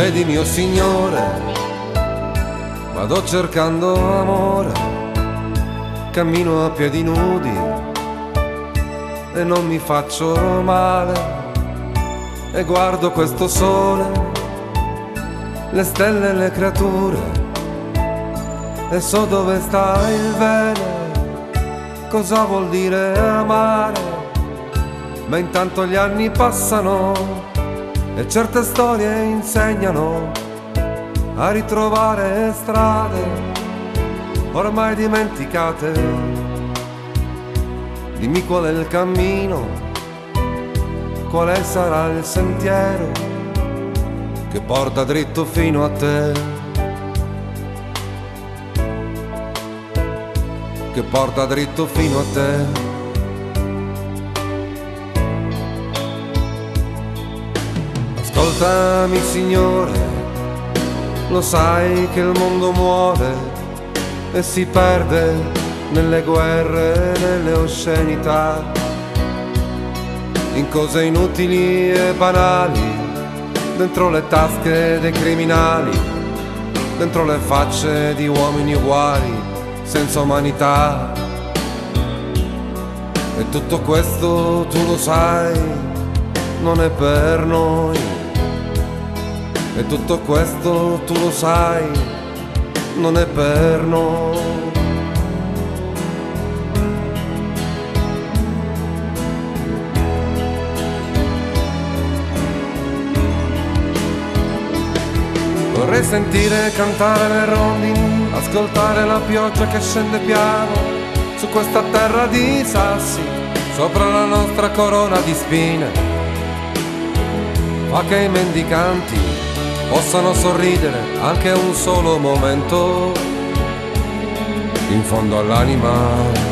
Credimi, o oh Signore, vado cercando amore, cammino a piedi nudi e non mi faccio male. E guardo questo sole, le stelle e le creature. E so dove sta il bene, cosa vuol dire amare, ma intanto gli anni passano e certe storie insegnano a ritrovare strade ormai dimenticate. Dimmi qual è il cammino, quale sarà il sentiero che porta dritto fino a te. Che porta dritto fino a te. Ascoltami Signore, lo sai che il mondo muore e si perde nelle guerre, nelle oscenità, in cose inutili e banali, dentro le tasche dei criminali, dentro le facce di uomini uguali, senza umanità. E tutto questo tu lo sai, non è per noi e tutto questo tu lo sai, non è per noi. Vorrei sentire cantare le rondini, ascoltare la pioggia che scende piano su questa terra di sassi, sopra la nostra corona di spine. Fa che i mendicanti possano sorridere anche un solo momento. In fondo all'anima